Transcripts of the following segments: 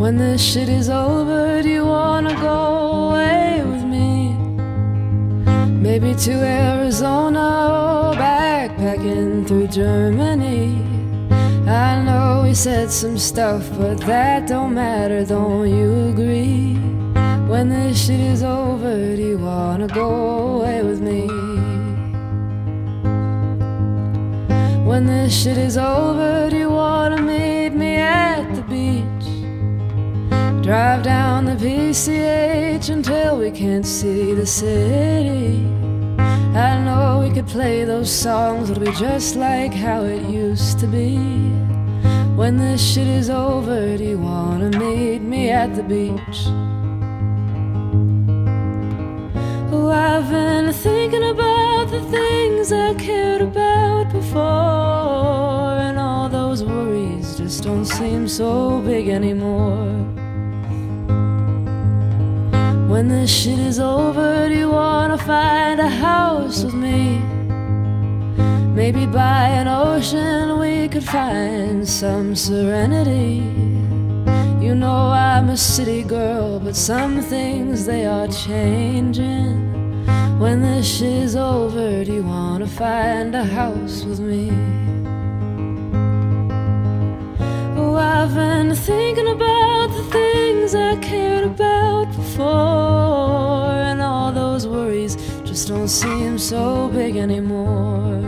When this shit is over, do you wanna go away with me? Maybe to Arizona or backpacking through Germany. I know we said some stuff, but that don't matter, don't you agree? When this shit is over, do you wanna go away with me? When this shit is over, do you wanna Drive down the PCH until we can't see the city. I know we could play those songs, it'll be just like how it used to be. When this shit is over, do you wanna meet me at the beach? Oh, I've been thinking about the things I cared about before, and all those worries just don't seem so big anymore. When this shit is over, do you wanna find a house with me? Maybe by an ocean we could find some serenity. You know I'm a city girl, but some things they are changing. When this shit is over, do you wanna find a house with me? Oh, I've been thinking about the things I cared about before, just don't seem so big anymore.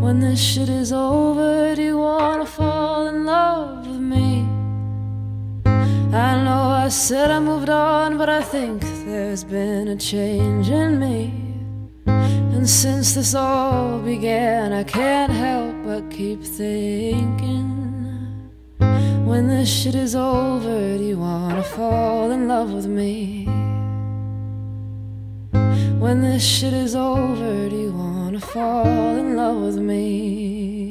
When this shit is over, do you wanna fall in love with me? I know I said I moved on, but I think there's been a change in me. And since this all began, I can't help but keep thinking. When this shit is over, do you wanna fall in love with me? When this shit is over, do you wanna fall in love with me?